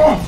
I'm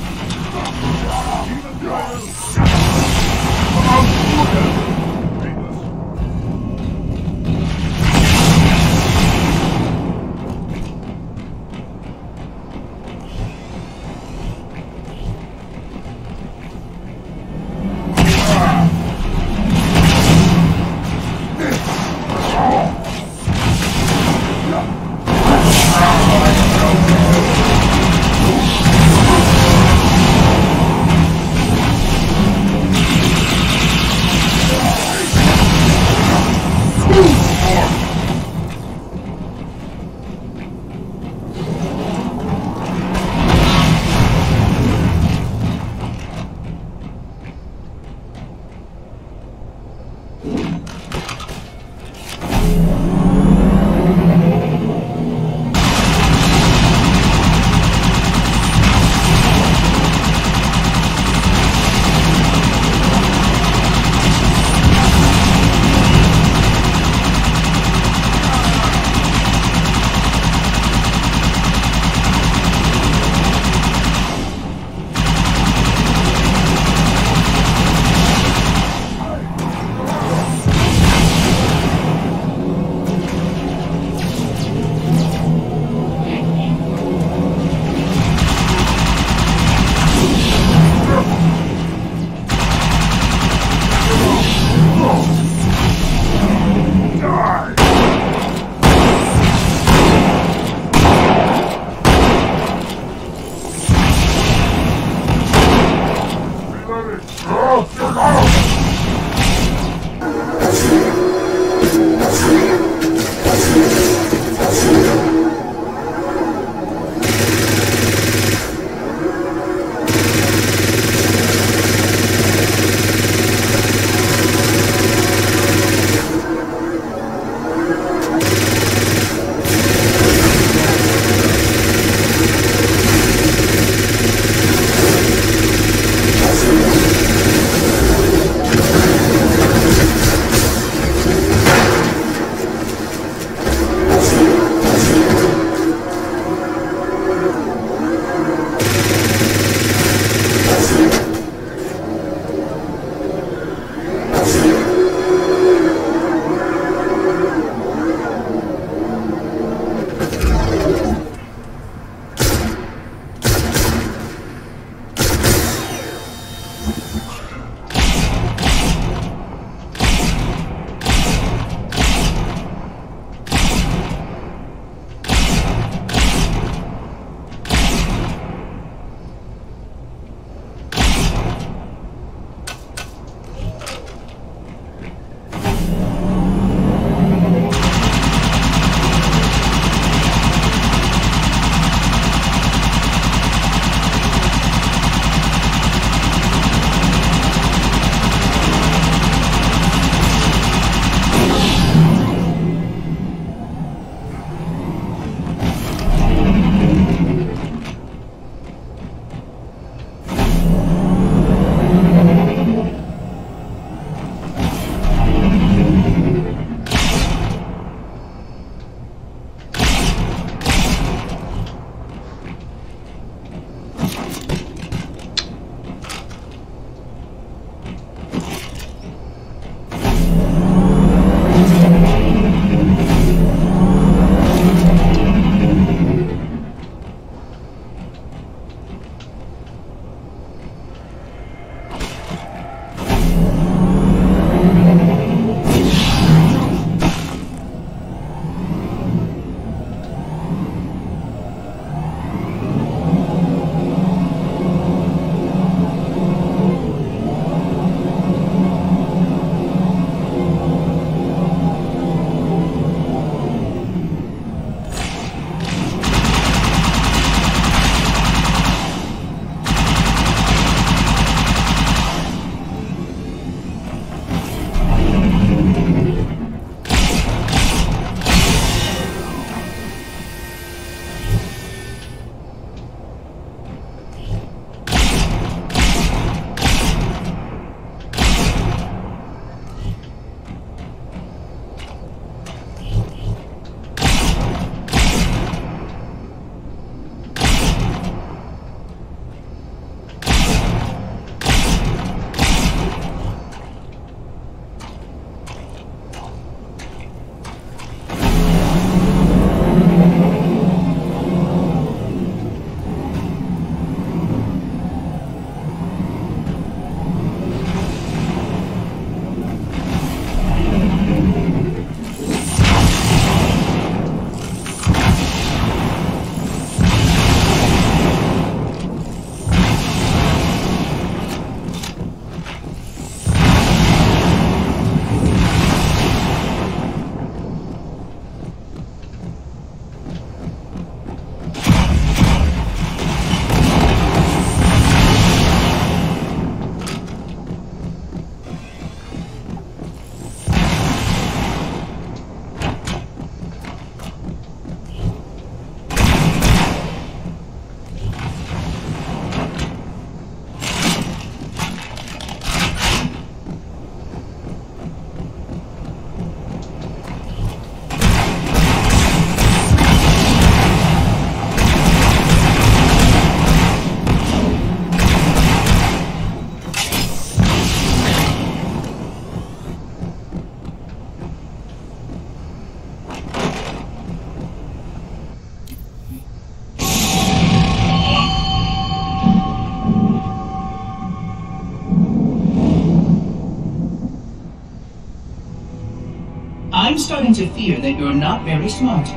beginning to fear that you're not very smart.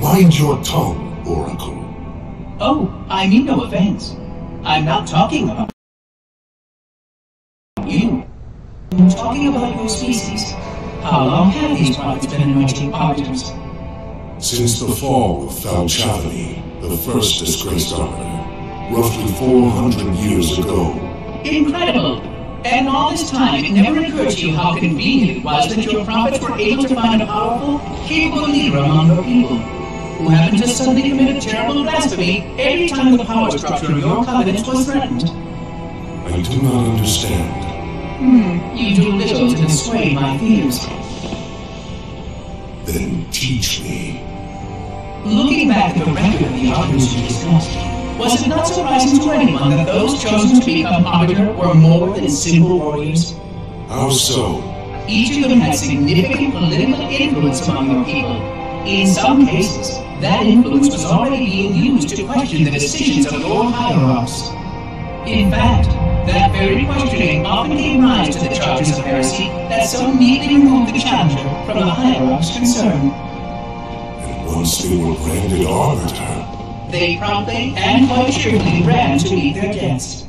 Mind your tongue, Oracle. Oh, I mean no offense. I'm not talking about you. I'm talking about your species. How long have these prophets been anointing arbiters? Since the fall of Falchavani, the first disgraced arbiter, roughly 400 years ago. Incredible! And all this time, it never occurred to you how convenient it was that your prophets were able to find a powerful, capable leader among your people, who happened to suddenly commit a terrible blasphemy every time the power structure of your covenant was threatened. I do not understand. Hmm, you do little to dissuade my fears. Then teach me. Looking back at the record of the arguments you discussed, was it not surprising to anyone that those chosen to become arbiter were more than simple warriors? How so? Each of them had significant political influence among your people. In some cases, that influence was already being used to question the decisions of your hierarchs. In fact, that very questioning often gave rise to the charges of heresy that so neatly removed the challenger from the hierarch's concern. And once they were branded arbiter, They promptly and quite cheerfully ran to meet their guest.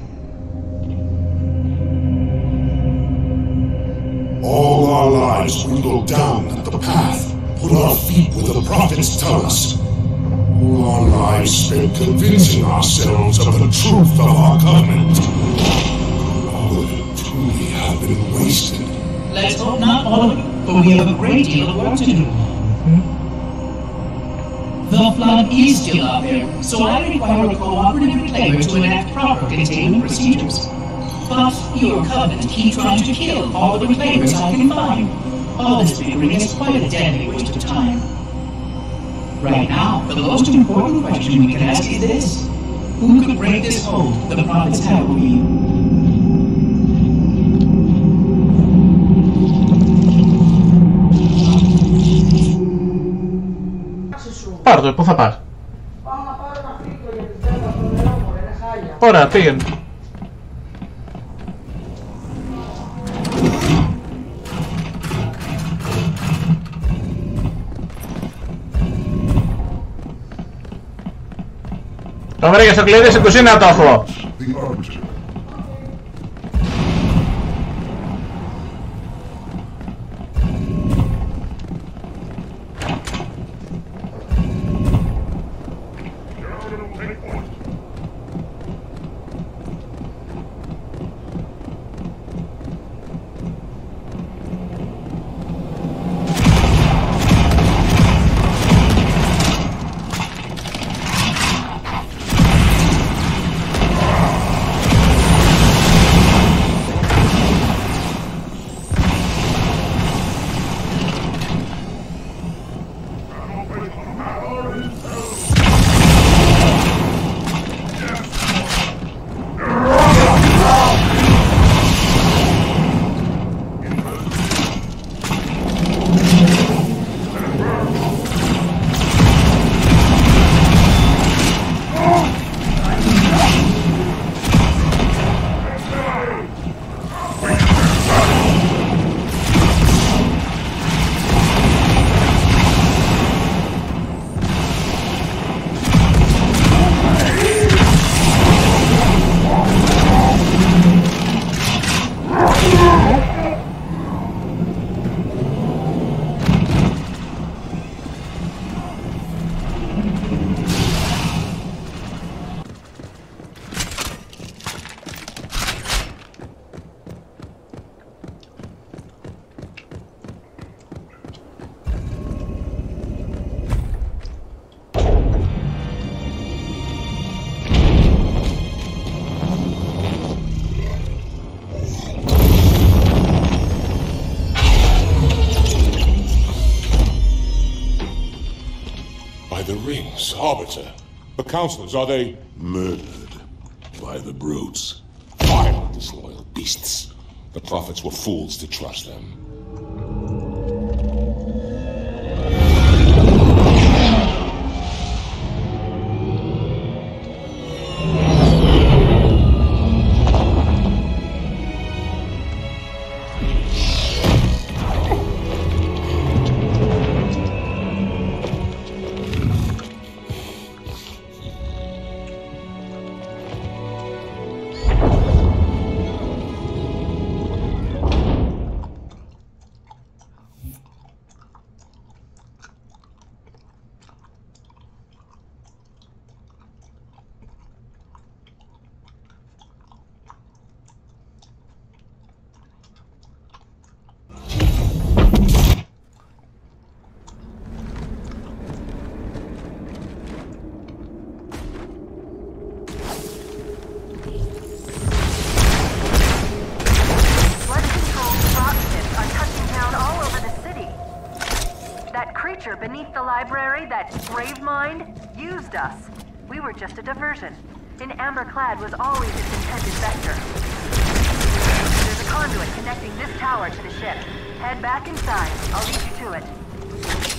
all our lives we look down at the path, put our feet where the prophets tell us. All our lives spent convincing ourselves of the truth of our covenant. Of it truly have been wasted. Let's hope not all of it, for we have a great deal of work to do. The flood is still out there, so I require a cooperative reclaimer to enact proper containment procedures. But your covenant keeps trying to kill all the reclaimers I can find. All this bickering is quite a deadly waste of time. Right now, the most important question we can ask is this. Who could break this hold the prophets have over you? Πάρ' το, πού θα πας. Πάω να πάρω ένα φρύτο για τη φέτα στο νερό μου, ρε, είναι χάλια. Ωραία, πήγαινε. Το βρήκε στο κλειδί στην κουζίνα το έχω. Rings, Arbiter. The counselors, are they Murdered by the brutes. vile, disloyal beasts? The prophets were fools to trust them. Just a diversion. In Amber Clad was always its intended vector. There's a conduit connecting this tower to the ship. Head back inside. I'll lead you to it.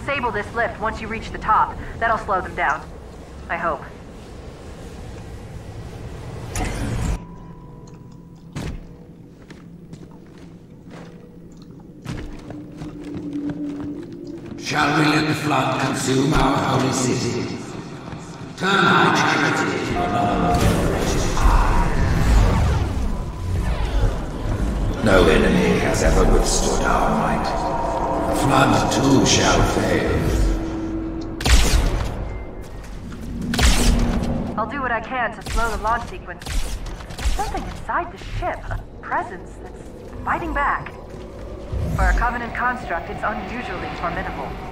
Disable this lift once you reach the top. That'll slow them down. I hope. Shall we let the flood consume our holy city? Turn our charity pie. No enemy has ever withstood. Flood too shall fail. I'll do what I can to slow the launch sequence. There's something inside the ship, a presence that's fighting back. For a Covenant construct, it's unusually formidable.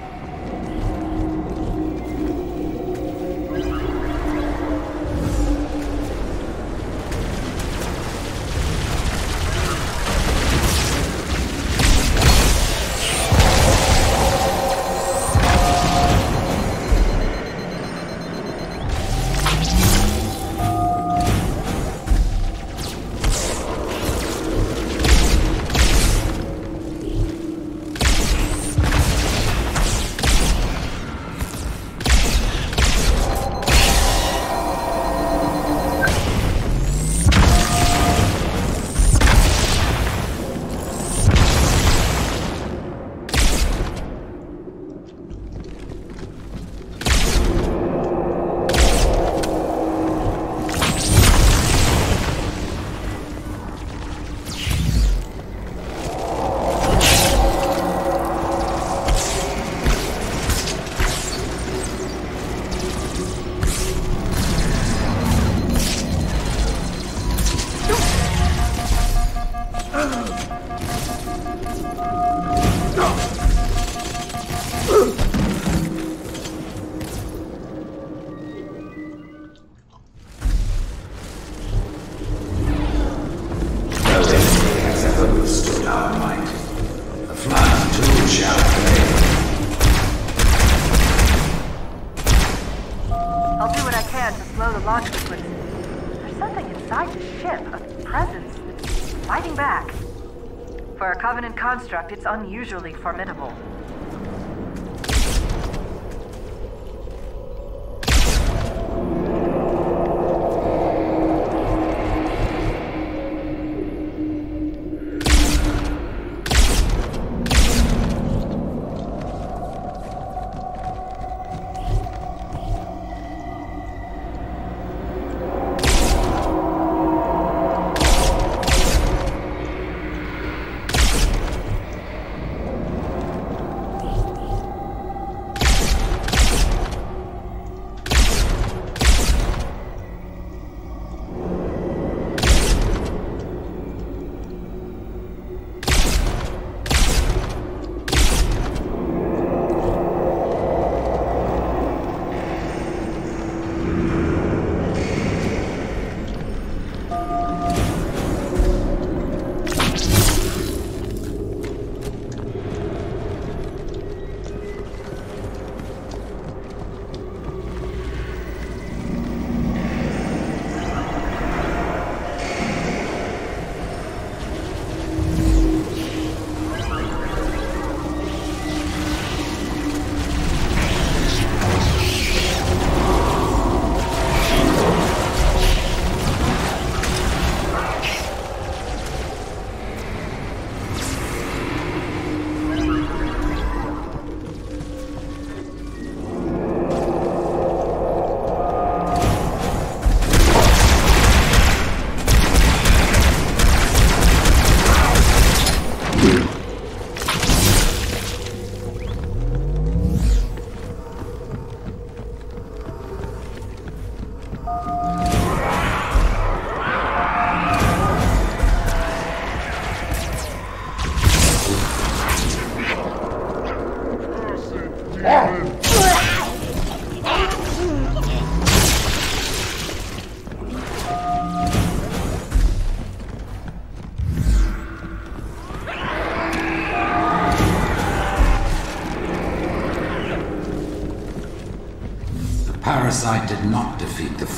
Fighting back. For a Covenant construct, it's unusually formidable.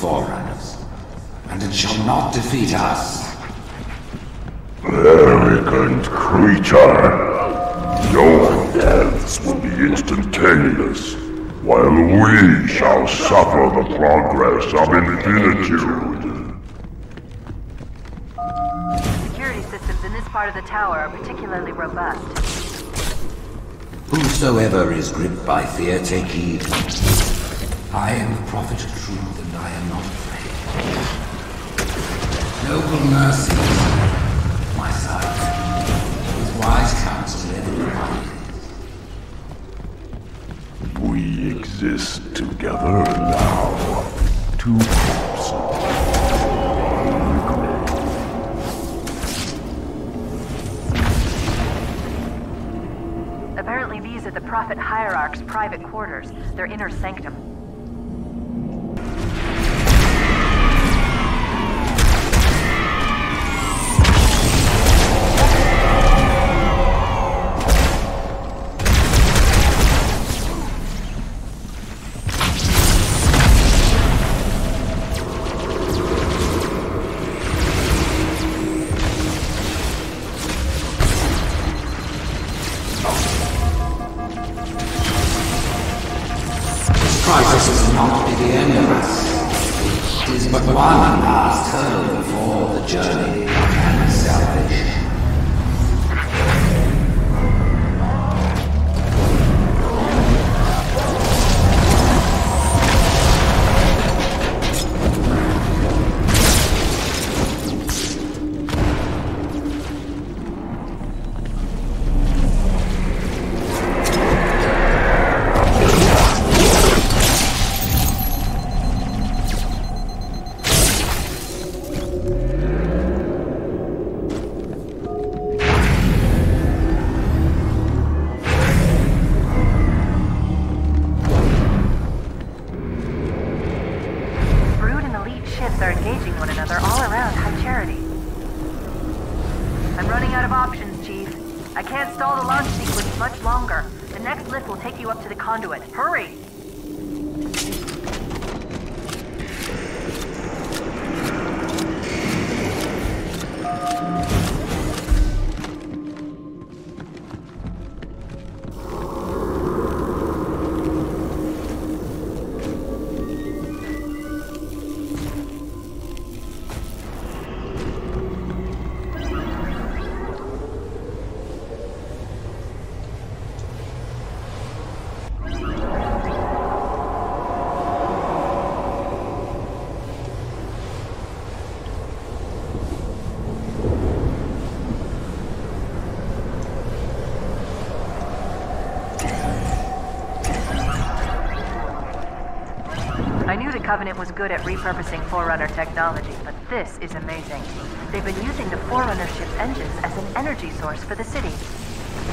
Forerunners, and it shall not defeat us. Arrogant creature. Your deaths will be instantaneous, while we shall suffer the progress of infinitude. Security systems in this part of the tower are particularly robust. Whosoever is gripped by fear, take heed. I am the prophet of truth, and I am not afraid. Noble mercy, my son. With wise counsel ever provided. We exist together now. Two corpses. Apparently these are the Prophet Hierarch's private quarters, their inner sanctum. I can't stall the launch sequence much longer. The next lift will take you up to the conduit. Hurry! Covenant was good at repurposing Forerunner technology, but this is amazing. They've been using the Forerunner ship's engines as an energy source for the city.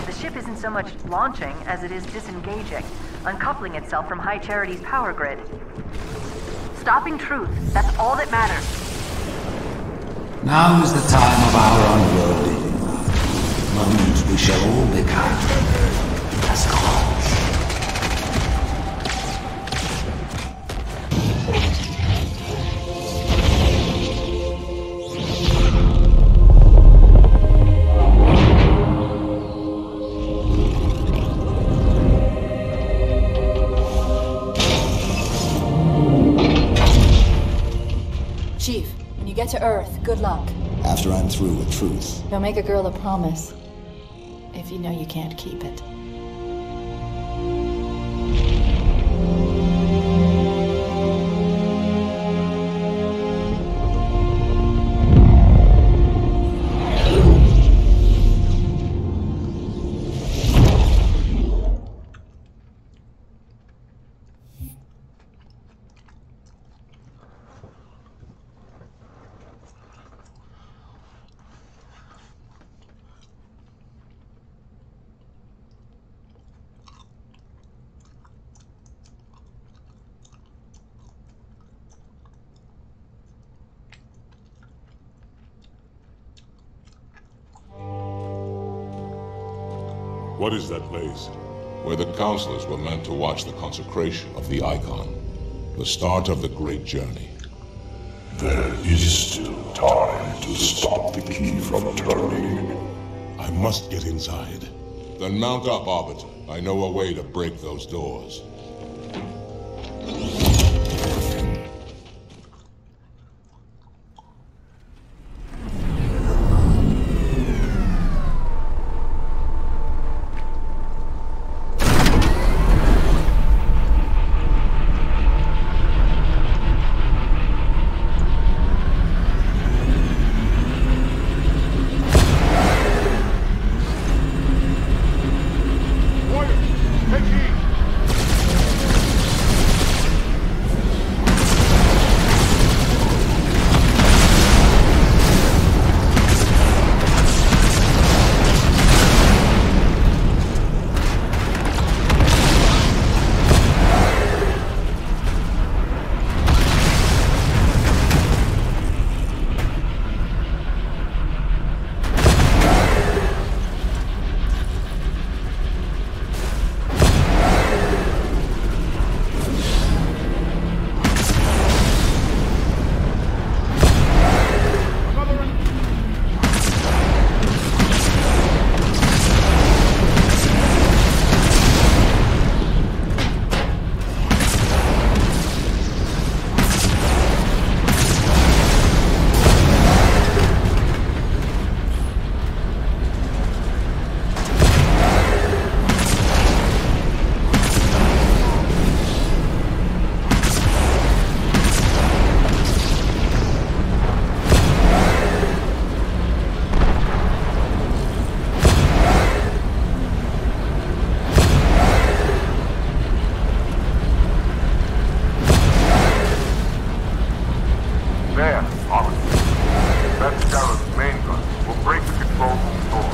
The ship isn't so much launching as it is disengaging, uncoupling itself from High Charity's power grid. Stopping truth, that's all that matters. Now is the time of our unworlding. Moment we shall all become as to Earth, good luck. After I'm through with truth. Don't make a girl a promise if you know you can't keep it. What is that place? Where the counselors were meant to watch the consecration of the icon. The start of the great journey. There is still time to stop the key from turning. I must get inside. Then mount up, Arbiter. I know a way to break those doors. Main gun. We'll break the control room door.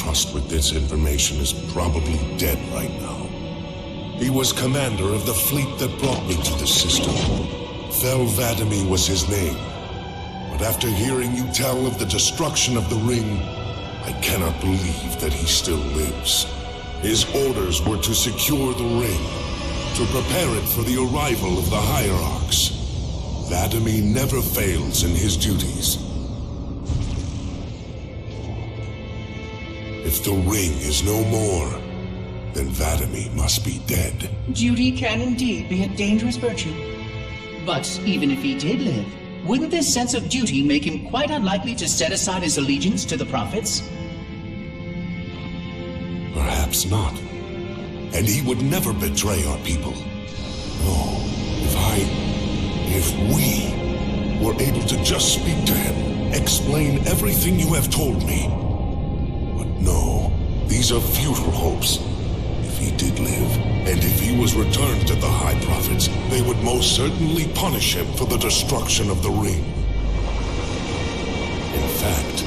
Trust with this information is probably dead right now. He was commander of the fleet that brought me to the system. Thel 'Vadamee was his name. But after hearing you tell of the destruction of the ring, I cannot believe that he still lives. His orders were to secure the ring, to prepare it for the arrival of the Hierarchs. Vadamee never fails in his duties. If the ring is no more, then Vadamee must be dead. Duty can indeed be a dangerous virtue. But even if he did live, wouldn't this sense of duty make him quite unlikely to set aside his allegiance to the prophets? Perhaps not. And he would never betray our people. No, if I. if we were able to just speak to him, explain everything you have told me. No, these are futile hopes. If he did live, and if he was returned to the High Prophets, they would most certainly punish him for the destruction of the ring. In fact,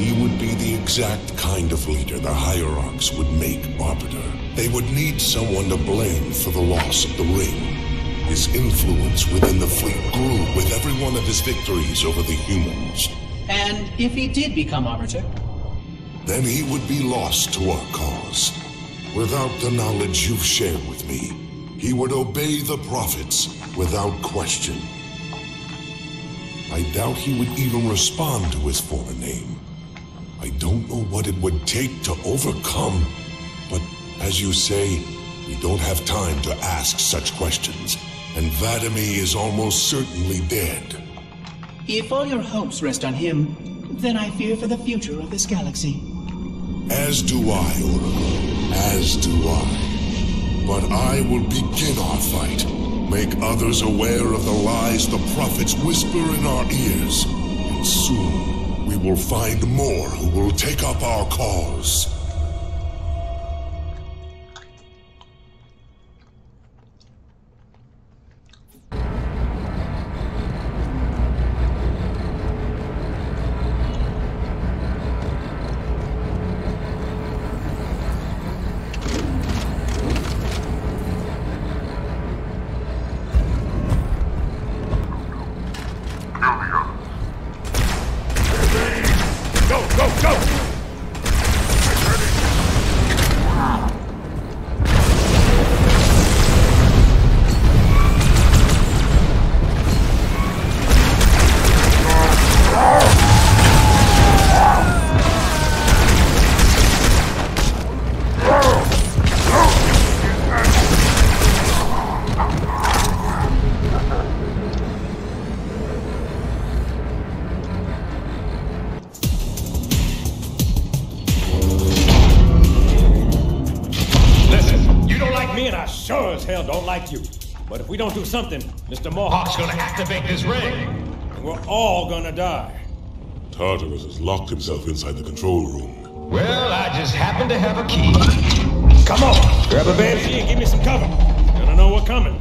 he would be the exact kind of leader the Hierarchs would make Arbiter. They would need someone to blame for the loss of the ring. His influence within the fleet grew with every one of his victories over the humans. And if he did become Arbiter, Then he would be lost to our cause. Without the knowledge you've shared with me, he would obey the prophets without question. I doubt he would even respond to his former name. I don't know what it would take to overcome, but as you say, we don't have time to ask such questions, and Vadamee is almost certainly dead. If all your hopes rest on him, then I fear for the future of this galaxy. As do I, Oracle. As do I. But I will begin our fight. Make others aware of the lies the prophets whisper in our ears. And soon, we will find more who will take up our cause. Don't do something, Mr. Mohawk's gonna activate this ring. And we're all gonna die. Tartarus has locked himself inside the control room. Well, I just happen to have a key. Come on, grab a banshee and give me some cover. Gonna know what's coming.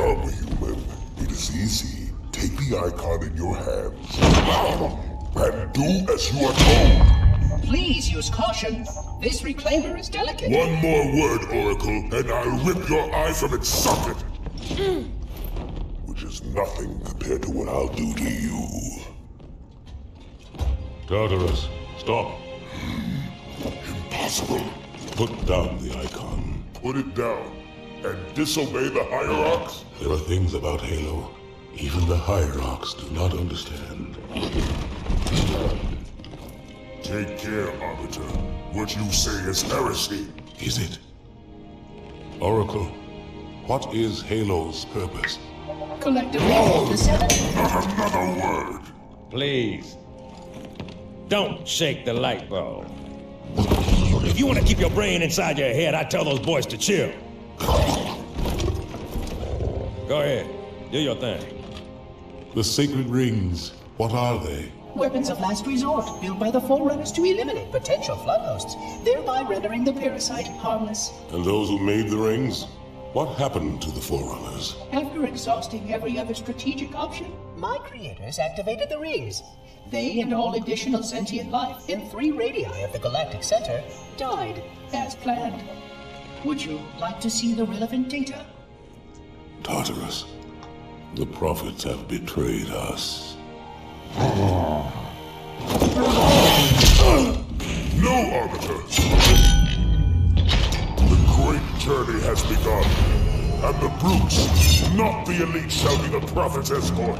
Come, human. It is easy. Take the icon in your hands and do as you are told. Please use caution. This reclaimer is delicate. One more word, Oracle, and I'll rip your eye from its socket. Mm. Which is nothing compared to what I'll do to you. Tartarus, stop. Impossible. Put down the icon. Put it down and disobey the hierarchs? There are things about Halo even the hierarchs do not understand. Take care, Arbiter. What you say is heresy. Is it? Oracle, what is Halo's purpose? Collectively, Oh, the seven. not another word. Please. Don't shake the light bulb. If you want to keep your brain inside your head, I tell those boys to chill. Go ahead. Do your thing. The sacred rings, what are they? Weapons of last resort, built by the Forerunners to eliminate potential flood hosts, thereby rendering the parasite harmless. And those who made the rings? What happened to the Forerunners? After exhausting every other strategic option, my creators activated the rings. They and all additional sentient life in three radii of the Galactic Center died as planned. Would you like to see the relevant data? Tartarus, the prophets have betrayed us. No, Arbiter! The great journey has begun, and the brutes, not the elite, shall be the prophet's escort.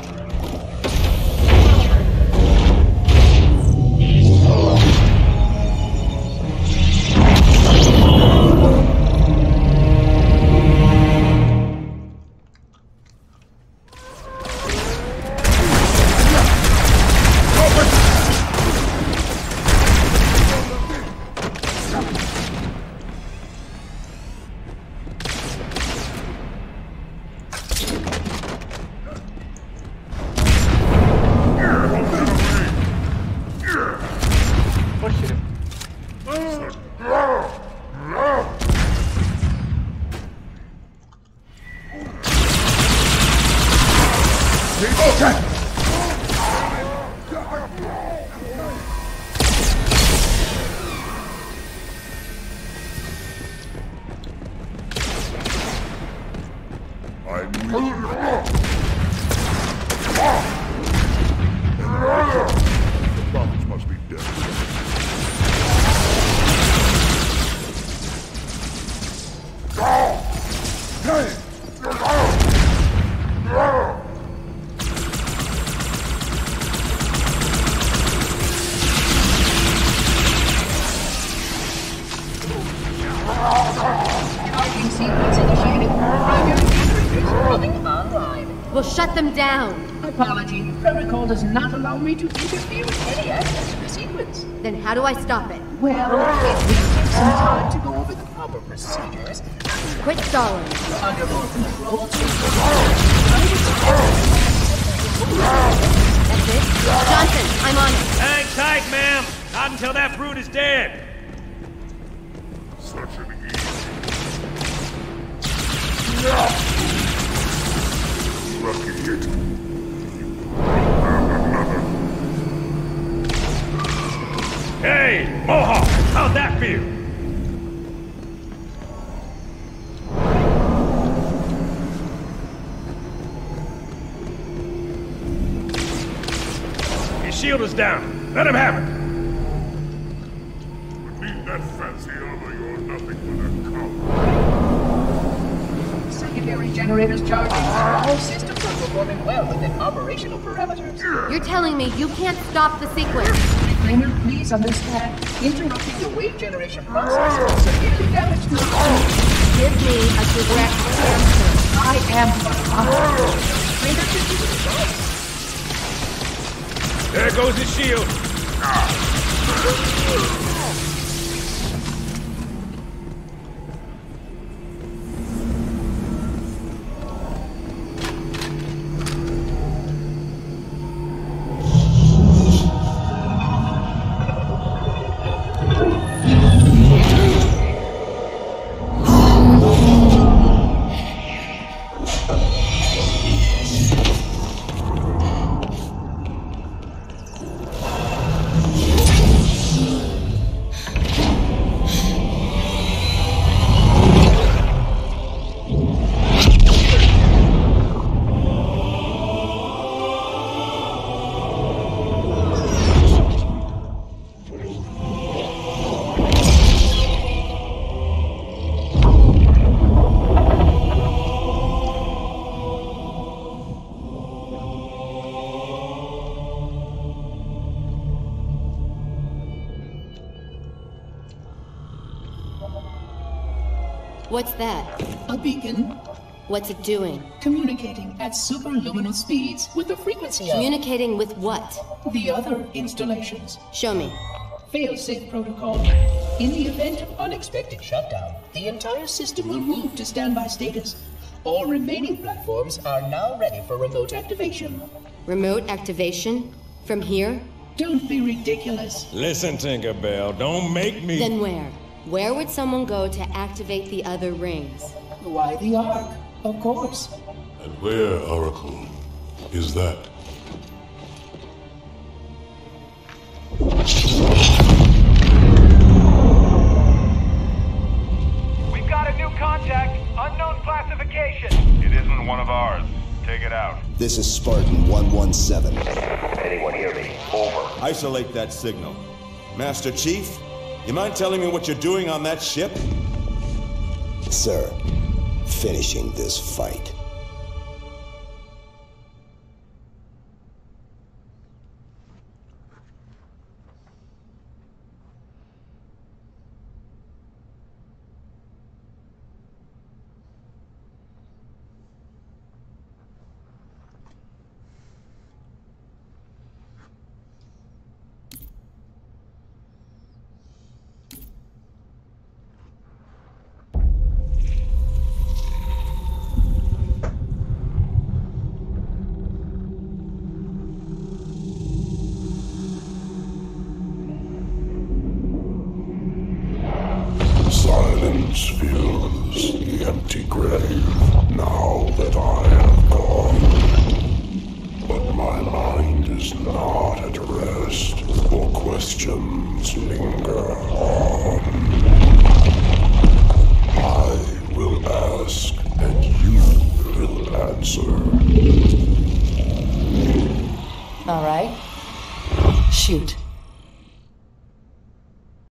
We'll shut them down. Apology. Protocol does not allow me to interfere with any access to the sequence. Then how do I stop it? Well, it will take some time to go over the proper procedures. Quit stalling. Under more control. That's it? Johnson, I'm on it. Hang tight, ma'am. Not until that brute is dead. Hey, Mohawk, how'd that feel? His shield is down. Let him have it. Generators charging. All systems are performing well within operational parameters. You're telling me you can't stop the sequence. Reclaimer, please understand. Interrupting the wave generation process will severely damage the Give me a direct answer. I am the father. Reclaimer should be resolved. There goes his shield. What's that? A beacon. What's it doing? Communicating at superluminal speeds with the frequency of Communicating with what? the other installations. Show me. Fail-safe protocol. In the event of unexpected shutdown, the entire system will move to standby status. All remaining platforms are now ready for remote activation. Remote activation? From here? Don't be ridiculous. Listen, Tinkerbell, don't make me. Then where? Where would someone go to activate the other rings? Why the Ark? Of course. And where, Oracle, is that? We've got a new contact. Unknown classification. It isn't one of ours. Take it out. This is Spartan 117. Anyone hear me? Over. Isolate that signal. Master Chief, you mind telling me what you're doing on that ship? Sir, finishing this fight.